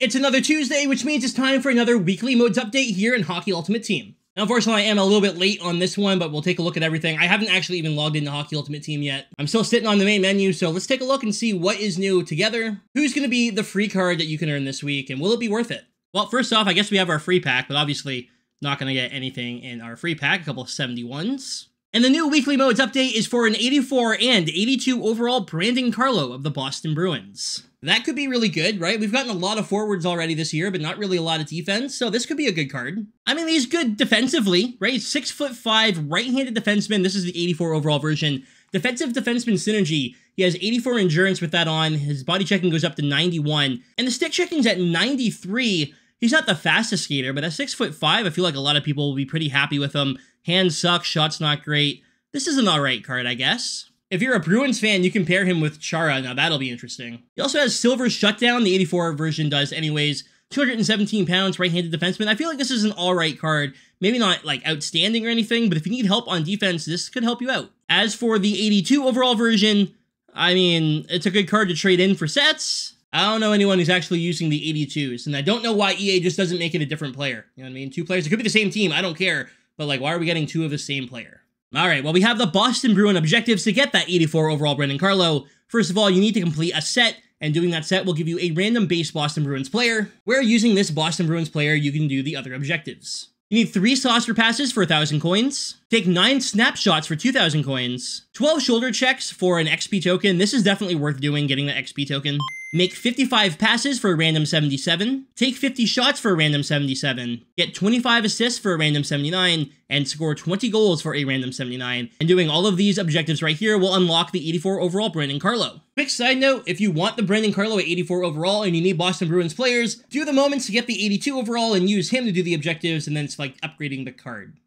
It's another Tuesday, which means it's time for another weekly modes update here in Hockey Ultimate Team. Now, unfortunately, I am a little bit late on this one, but we'll take a look at everything. I haven't actually even logged into Hockey Ultimate Team yet. I'm still sitting on the main menu, so let's take a look and see what is new together. Who's going to be the free card that you can earn this week, and will it be worth it? Well, first off, I guess we have our free pack, but obviously not going to get anything in our free pack, a couple of 71s. And the new weekly modes update is for an 84 and 82 overall Brandon Carlo of the Boston Bruins. That could be really good, right? We've gotten a lot of forwards already this year, but not really a lot of defense, so this could be a good card. I mean, he's good defensively, right? Six foot five, right-handed defenseman. This is the 84 overall version. Defensive defenseman synergy. He has 84 endurance with that on. His body checking goes up to 91, and the stick checking's at 93. He's not the fastest skater, but at six foot five, I feel like a lot of people will be pretty happy with him. Hands suck, shots not great. This is an alright card, I guess. If you're a Bruins fan, you compare him with Chara. Now that'll be interesting. He also has Silver Shutdown. The 84 version does, anyways. 217 pounds, right-handed defenseman. I feel like this is an all-right card. Maybe not like outstanding or anything, but if you need help on defense, this could help you out. As for the 82 overall version, I mean, it's a good card to trade in for sets. I don't know anyone who's actually using the 82s, and I don't know why EA just doesn't make it a different player. You know what I mean? Two players. It could be the same team. I don't care. But like, why are we getting two of the same player? All right, well, we have the Boston Bruin objectives to get that 84 overall Brandon Carlo. First of all, you need to complete a set, and doing that set will give you a random base Boston Bruins player, where using this Boston Bruins player, you can do the other objectives. You need 3 saucer passes for 1,000 coins, take 9 snapshots for 2,000 coins, 12 shoulder checks for an XP token. This is definitely worth doing, getting the XP token. Make 55 passes for a random 77, take 50 shots for a random 77, get 25 assists for a random 79, and score 20 goals for a random 79. And doing all of these objectives right here will unlock the 84 overall Brandon Carlo. Quick side note, if you want the Brandon Carlo at 84 overall and you need Boston Bruins players, do the moments to get the 82 overall and use him to do the objectives, and then it's like upgrading the card.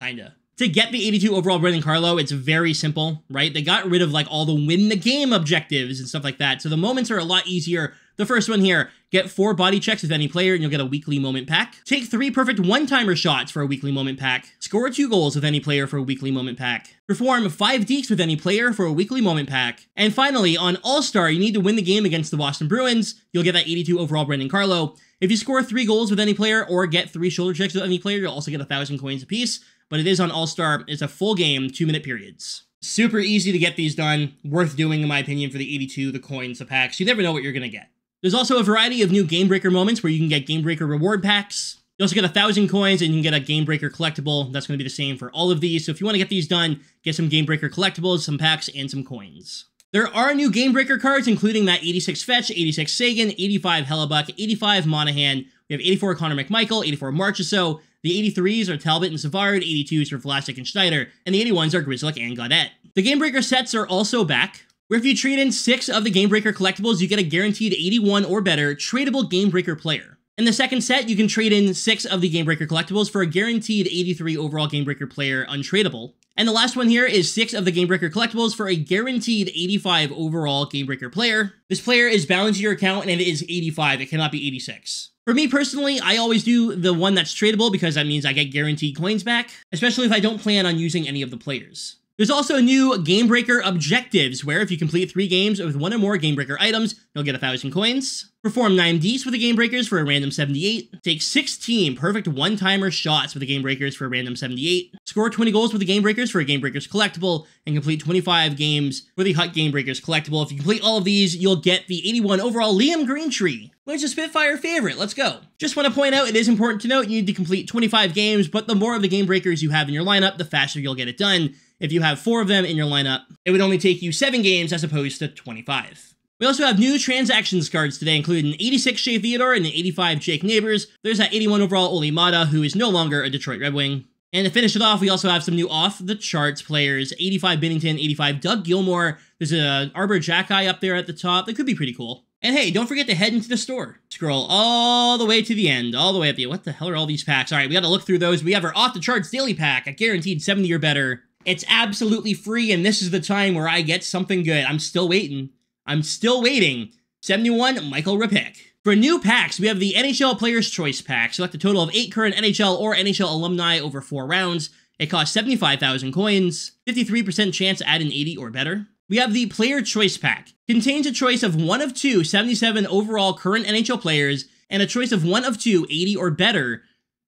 Kinda to get the 82 overall Brandon Carlo, it's very simple, right? They got rid of like all the win the game objectives and stuff like that. So the moments are a lot easier. The first one here, get four body checks with any player and you'll get a weekly moment pack. Take three perfect one-timer shots for a weekly moment pack. Score two goals with any player for a weekly moment pack. Perform five dekes with any player for a weekly moment pack. And finally, on All-Star, you need to win the game against the Boston Bruins. You'll get that 82 overall Brandon Carlo. If you score three goals with any player or get three shoulder checks with any player, you'll also get a thousand coins apiece but it is on All Star. It's a full game, two minute periods. Super easy to get these done. Worth doing, in my opinion, for the 82, the coins, the packs. You never know what you're going to get. There's also a variety of new Game Breaker moments where you can get Game Breaker reward packs. You also get a thousand coins and you can get a Game Breaker collectible. That's going to be the same for all of these. So if you want to get these done, get some Game Breaker collectibles, some packs, and some coins. There are new Game Breaker cards, including that 86 Fetch, 86 Seguin, 85 Hellebuyck, 85 Monahan. We have 84 Connor McMichael, 84 Marchessault, the 83s are Talbot and Savard, 82s are Vlasic and Schneider, and the 81s are Grzelcyk and Gaudette. The Gamebreaker sets are also back, where if you trade in six of the Gamebreaker collectibles, you get a guaranteed 81 or better tradable Gamebreaker player. In the second set, you can trade in six of the Gamebreaker collectibles for a guaranteed 83 overall Gamebreaker player untradable. And the last one here is six of the Gamebreaker collectibles for a guaranteed 85 overall Gamebreaker player. This player is bound to your account and it is 85, it cannot be 86. For me personally, I always do the one that's tradable because that means I get guaranteed coins back, especially if I don't plan on using any of the players. There's also a new Game Breaker objectives, where if you complete three games with one or more Game Breaker items, you'll get a thousand coins. Perform 9 dekes with the Game Breakers for a random 78. Take 16 perfect one-timer shots with the Game Breakers for a random 78. Score 20 goals with the Game Breakers for a Game Breakers collectible, and complete 25 games for the Hut Game Breakers collectible. If you complete all of these, you'll get the 81 overall Liam Greentree. Where's a Spitfire favorite? Let's go. Just want to point out, it is important to note you need to complete 25 games, but the more of the Game Breakers you have in your lineup, the faster you'll get it done. If you have four of them in your lineup, it would only take you seven games as opposed to 25. We also have new transactions cards today, including an 86 Shea Theodore and an 85 Jake Neighbors. There's that 81 overall Olli Maatta, who is no longer a Detroit Red Wing. And to finish it off, we also have some new off-the-charts players. 85 Binnington, 85 Doug Gilmour. There's a Arber Xhekaj up there at the top. That could be pretty cool. And hey, don't forget to head into the store. Scroll all the way to the end, all the way up the... What the hell are all these packs? All right, we got to look through those. We have our off-the-charts daily pack, a guaranteed 70 or better. It's absolutely free, and this is the time where I get something good. I'm still waiting. I'm still waiting. 71, Michael Rapek. For new packs, we have the NHL Players' Choice Pack. Select a total of 8 current NHL or NHL alumni over 4 rounds. It costs 75,000 coins, 53% chance add an 80 or better. We have the Player Choice Pack. Contains a choice of one of two 77 overall current NHL players and a choice of one of two, 80 or better.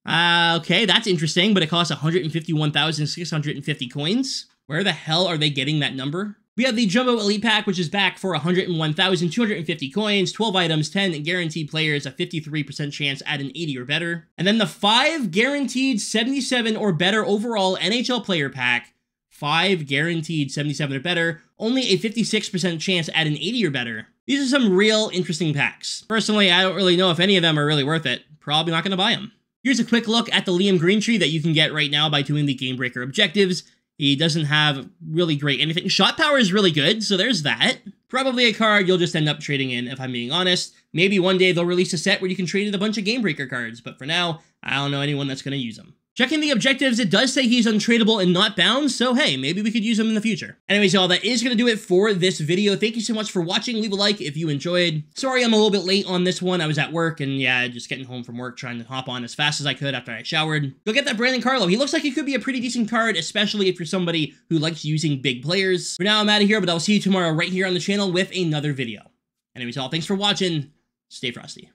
Uh, okay, that's interesting, but it costs 151,650 coins. Where the hell are they getting that number? We have the Jumbo Elite Pack, which is back for 101,250 coins, 12 items, 10 guaranteed players, a 53% chance at an 80 or better. And then the 5 guaranteed 77 or better overall NHL player pack, 5 guaranteed 77 or better, only a 56% chance at an 80 or better. These are some real interesting packs. Personally, I don't really know if any of them are really worth it. Probably not going to buy them. Here's a quick look at the Liam Greentree that you can get right now by doing the Game Breaker objectives. He doesn't have really great anything. Shot power is really good, so there's that. Probably a card you'll just end up trading in, if I'm being honest. Maybe one day they'll release a set where you can trade in a bunch of Game Breaker cards, but for now, I don't know anyone that's going to use them. Checking the objectives, it does say he's untradeable and not bound, so hey, maybe we could use him in the future. Anyways, y'all, that is going to do it for this video. Thank you so much for watching. Leave a like if you enjoyed. Sorry I'm a little bit late on this one. I was at work and yeah, just getting home from work trying to hop on as fast as I could after I showered. Go get that Brandon Carlo. He looks like he could be a pretty decent card, especially if you're somebody who likes using big players. For now, I'm out of here, but I'll see you tomorrow right here on the channel with another video. Anyways, y'all, thanks for watching. Stay frosty.